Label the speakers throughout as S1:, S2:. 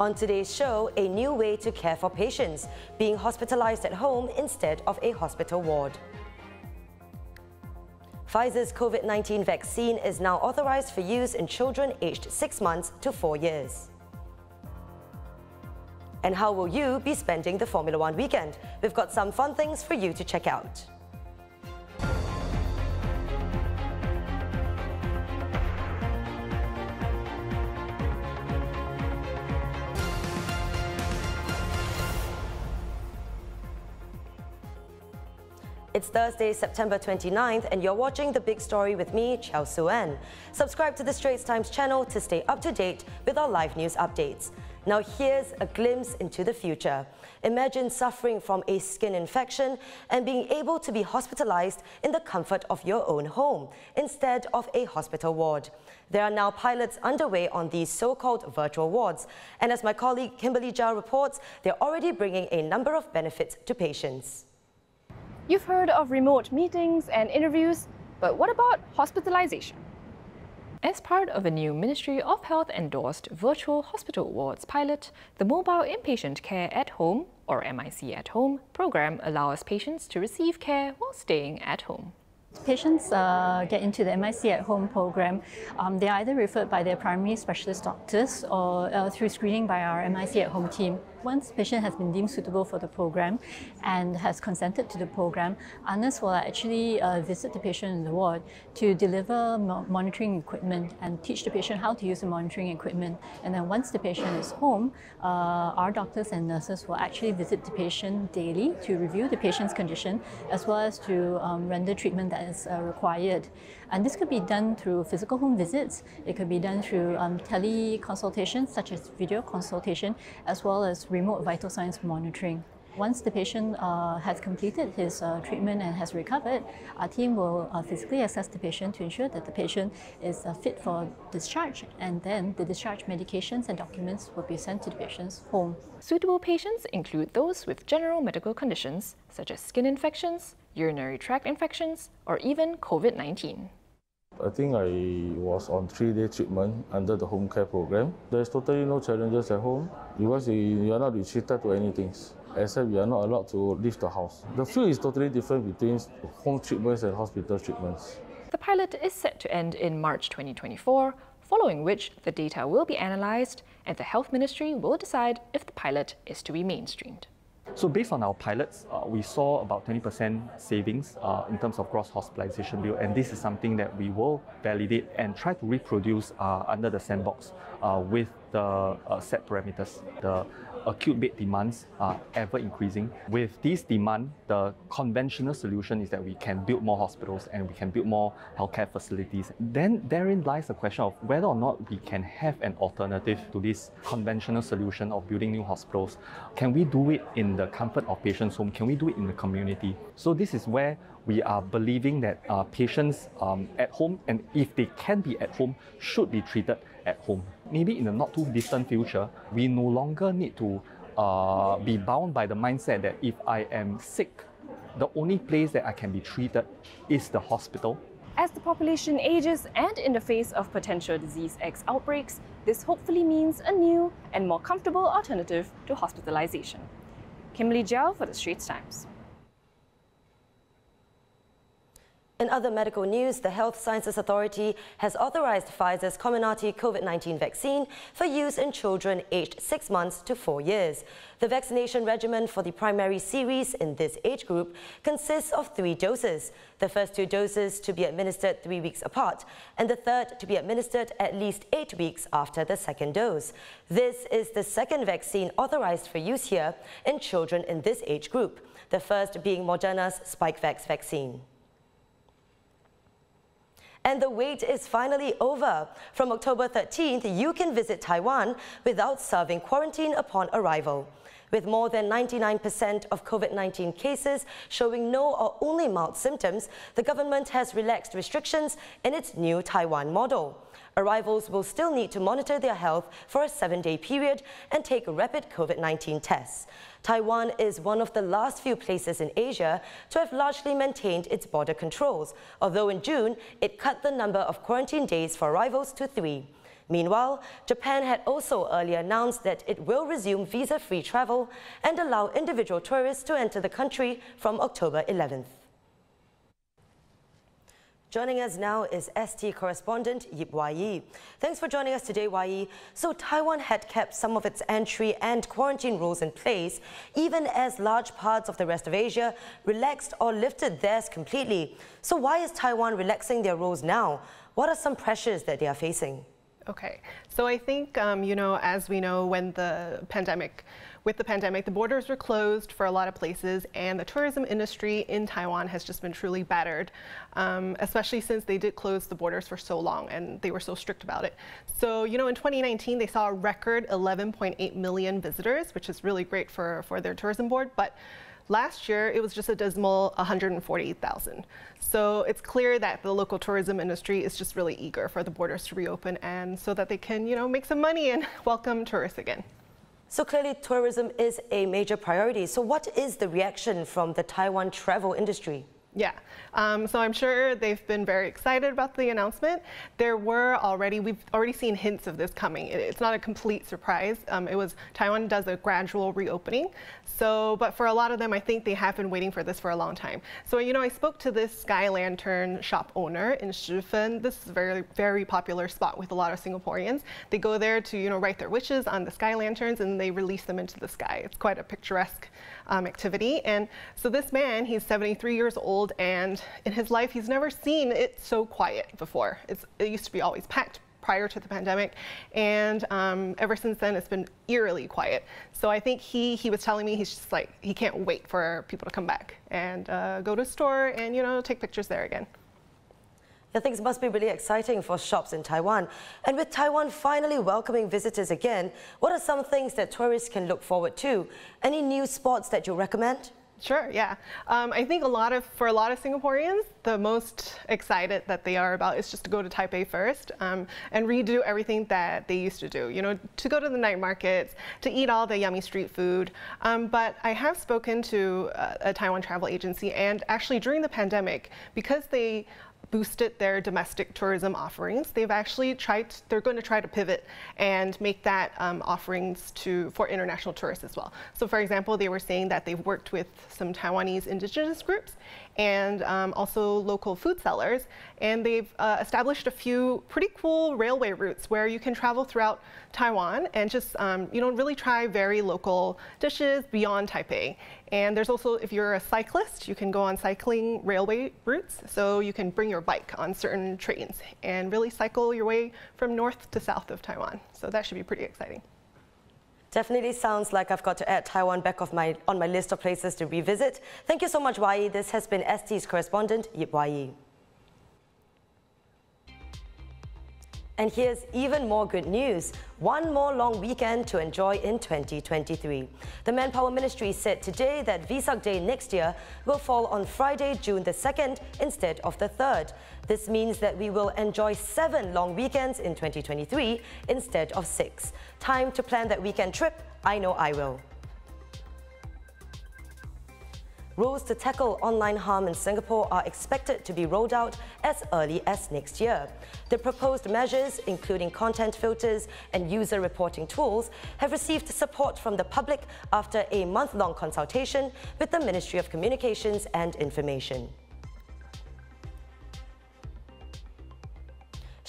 S1: On today's show, a new way to care for patients, being hospitalized at home instead of a hospital ward. Pfizer's COVID 19 vaccine is now authorized for use in children aged 6 months to 4 years. And how will you be spending the Formula One weekend? We've got some fun things for you to check out. It's Thursday, September 29th, and you're watching The Big Story with me, Chao Suen. Subscribe to the Straits Times channel to stay up to date with our live news updates. Now here's a glimpse into the future. Imagine suffering from a skin infection and being able to be hospitalized in the comfort of your own home instead of a hospital ward. There are now pilots underway on these so-called virtual wards. And as my colleague Kimberly Zhao reports, they're already bringing a number of benefits to patients.
S2: You've heard of remote meetings and interviews, but what about hospitalization? As part of a new Ministry of Health endorsed virtual hospital wards pilot, the Mobile Inpatient Care at Home, or MIC at Home, program allows patients to receive care while staying at home.
S3: Patients uh, get into the MIC at home program. Um, they are either referred by their primary specialist doctors or uh, through screening by our MIC at home team. Once patient has been deemed suitable for the program and has consented to the program, our nurse will actually uh, visit the patient in the ward to deliver mo monitoring equipment and teach the patient how to use the monitoring equipment. And then once the patient is home, uh, our doctors and nurses will actually visit the patient daily to review the patient's condition as well as to um, render treatment that is uh, required. And this could be done through physical home visits. It could be done through um, teleconsultations such as video consultation as well as remote vital signs monitoring. Once the patient uh, has completed his uh, treatment and has recovered, our team will uh, physically assess the patient to ensure that the patient is uh, fit for discharge and then the discharge medications and documents will be sent to the patient's home.
S2: Suitable patients include those with general medical conditions such as skin infections, urinary tract infections, or even COVID-19.
S4: I think I was on three-day treatment under the home care program. There's totally no challenges at home because you are not restricted to anything except you are not allowed to leave the house. The feel is totally different between home treatments and hospital treatments.
S2: The pilot is set to end in March 2024, following which the data will be analysed and the Health Ministry will decide if the pilot is to be mainstreamed.
S5: So based on our pilots, uh, we saw about 20% savings uh, in terms of gross hospitalization bill, and this is something that we will validate and try to reproduce uh, under the sandbox uh, with the uh, set parameters. The acute bed demands are ever increasing. With this demand, the conventional solution is that we can build more hospitals and we can build more healthcare facilities. Then therein lies the question of whether or not we can have an alternative to this conventional solution of building new hospitals. Can we do it in the comfort of patients' home? Can we do it in the community? So this is where we are believing that uh, patients um, at home and if they can be at home should be treated at home. Maybe in the not too distant future, we no longer need to uh, be bound by the mindset that if I am sick, the only place that I can be treated is the hospital.
S2: As the population ages and in the face of potential disease X outbreaks, this hopefully means a new and more comfortable alternative to hospitalization. Kimberly Jiao for the Straits Times.
S1: In other medical news, the Health Sciences Authority has authorized Pfizer's Comirnaty COVID-19 vaccine for use in children aged 6 months to 4 years. The vaccination regimen for the primary series in this age group consists of three doses, the first two doses to be administered three weeks apart, and the third to be administered at least eight weeks after the second dose. This is the second vaccine authorized for use here in children in this age group, the first being Moderna's Spikevax vaccine. And the wait is finally over. From October 13th, you can visit Taiwan without serving quarantine upon arrival. With more than 99% of COVID-19 cases showing no or only mild symptoms, the government has relaxed restrictions in its new Taiwan model. Arrivals will still need to monitor their health for a seven-day period and take rapid COVID-19 tests. Taiwan is one of the last few places in Asia to have largely maintained its border controls, although in June it cut the number of quarantine days for arrivals to three. Meanwhile, Japan had also earlier announced that it will resume visa-free travel and allow individual tourists to enter the country from October 11th. Joining us now is ST correspondent Yip Wai Thanks for joining us today, Wai So Taiwan had kept some of its entry and quarantine rules in place, even as large parts of the rest of Asia relaxed or lifted theirs completely. So why is Taiwan relaxing their rules now? What are some pressures that they are facing?
S6: Okay, so I think, um, you know, as we know, when the pandemic, with the pandemic, the borders were closed for a lot of places, and the tourism industry in Taiwan has just been truly battered, um, especially since they did close the borders for so long and they were so strict about it. So, you know, in 2019, they saw a record 11.8 million visitors, which is really great for, for their tourism board, but Last year, it was just a dismal 148,000. So it's clear that the local tourism industry is just really eager for the borders to reopen and so that they can, you know, make some money and welcome tourists again.
S1: So clearly tourism is a major priority. So what is the reaction from the Taiwan travel industry?
S6: Yeah, um, so I'm sure they've been very excited about the announcement. There were already, we've already seen hints of this coming. It, it's not a complete surprise. Um, it was, Taiwan does a gradual reopening. So, but for a lot of them, I think they have been waiting for this for a long time. So, you know, I spoke to this Sky Lantern shop owner in Shifen. This is a very, very popular spot with a lot of Singaporeans. They go there to, you know, write their wishes on the Sky Lanterns and they release them into the sky. It's quite a picturesque um, activity. And so this man, he's 73 years old, and in his life, he's never seen it so quiet before. It's, it used to be always packed prior to the pandemic, and um, ever since then, it's been eerily quiet. So I think he he was telling me he's just like he can't wait for people to come back and uh, go to a store and you know take pictures there again.
S1: Yeah, things must be really exciting for shops in Taiwan. And with Taiwan finally welcoming visitors again, what are some things that tourists can look forward to? Any new spots that you recommend?
S6: Sure, yeah. Um, I think a lot of, for a lot of Singaporeans, the most excited that they are about is just to go to Taipei first um, and redo everything that they used to do. You know, to go to the night markets, to eat all the yummy street food. Um, but I have spoken to a, a Taiwan travel agency, and actually during the pandemic, because they boosted their domestic tourism offerings. They've actually tried, they're going to try to pivot and make that um, offerings to for international tourists as well. So for example, they were saying that they've worked with some Taiwanese indigenous groups and um, also local food sellers. And they've uh, established a few pretty cool railway routes where you can travel throughout Taiwan and just, um, you know, really try very local dishes beyond Taipei. And there's also, if you're a cyclist, you can go on cycling railway routes. So you can bring your bike on certain trains and really cycle your way from north to south of Taiwan. So that should be pretty exciting.
S1: Definitely sounds like I've got to add Taiwan back of my, on my list of places to revisit. Thank you so much, Wai. This has been ST's correspondent, Yip Wai. And here's even more good news. One more long weekend to enjoy in 2023. The Manpower Ministry said today that Vesak Day next year will fall on Friday, June the 2nd instead of the 3rd. This means that we will enjoy seven long weekends in 2023 instead of six. Time to plan that weekend trip? I know I will. Rules to tackle online harm in Singapore are expected to be rolled out as early as next year. The proposed measures, including content filters and user reporting tools, have received support from the public after a month-long consultation with the Ministry of Communications and Information.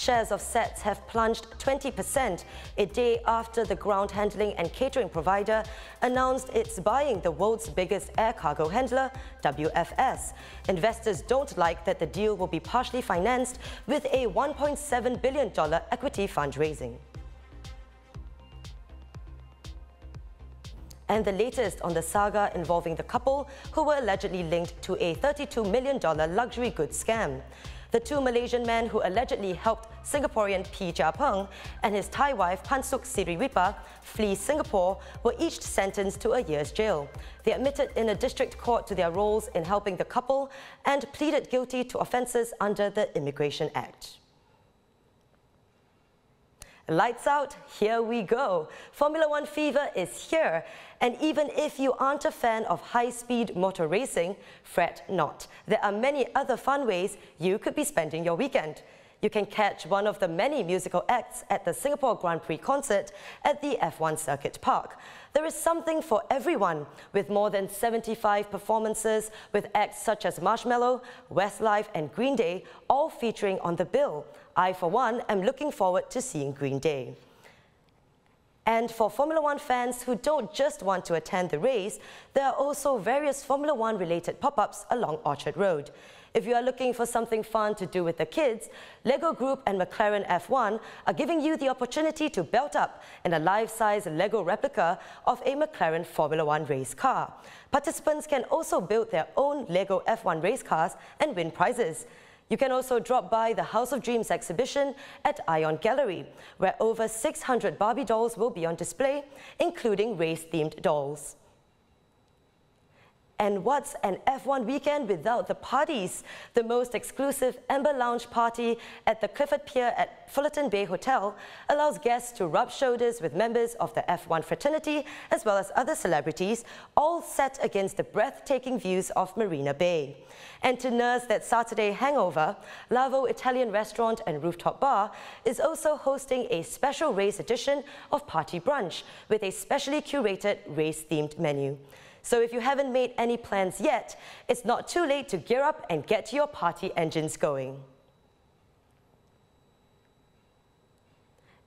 S1: Shares of SATS have plunged 20% a day after the ground handling and catering provider announced it's buying the world's biggest air cargo handler, WFS. Investors don't like that the deal will be partially financed with a $1.7 billion equity fundraising. And the latest on the saga involving the couple who were allegedly linked to a $32 million luxury goods scam. The two Malaysian men who allegedly helped Singaporean P. Chia Peng and his Thai wife Pansuk Siriwipa flee Singapore were each sentenced to a year's jail. They admitted in a district court to their roles in helping the couple and pleaded guilty to offences under the Immigration Act. Lights out, here we go. Formula One fever is here. And even if you aren't a fan of high-speed motor racing, fret not. There are many other fun ways you could be spending your weekend. You can catch one of the many musical acts at the Singapore Grand Prix concert at the F1 Circuit Park. There is something for everyone, with more than 75 performances with acts such as Marshmello, Westlife and Green Day all featuring on the bill. I, for one, am looking forward to seeing Green Day. And for Formula One fans who don't just want to attend the race, there are also various Formula One related pop-ups along Orchard Road. If you are looking for something fun to do with the kids, Lego Group and McLaren F1 are giving you the opportunity to belt up in a life-size Lego replica of a McLaren Formula One race car. Participants can also build their own Lego F1 race cars and win prizes. You can also drop by the House of Dreams exhibition at Ion Gallery, where over 600 Barbie dolls will be on display, including race-themed dolls. And what's an F1 weekend without the parties? The most exclusive Amber Lounge party at the Clifford Pier at Fullerton Bay Hotel allows guests to rub shoulders with members of the F1 fraternity as well as other celebrities, all set against the breathtaking views of Marina Bay. And to nurse that Saturday hangover, Lavo Italian Restaurant and Rooftop Bar is also hosting a special race edition of Party Brunch with a specially curated race-themed menu. So if you haven't made any plans yet, it's not too late to gear up and get your party engines going.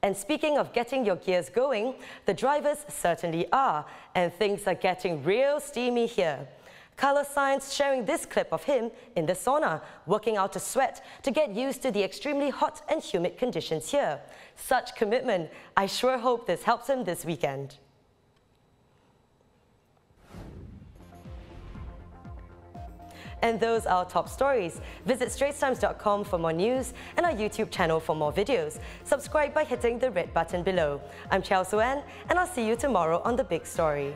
S1: And speaking of getting your gears going, the drivers certainly are, and things are getting real steamy here. Carlos Sainz sharing this clip of him in the sauna, working out a sweat to get used to the extremely hot and humid conditions here. Such commitment. I sure hope this helps him this weekend. And those are our top stories. Visit straitstimes.com for more news and our YouTube channel for more videos. Subscribe by hitting the red button below. I'm Chao Suan, and I'll see you tomorrow on The Big Story.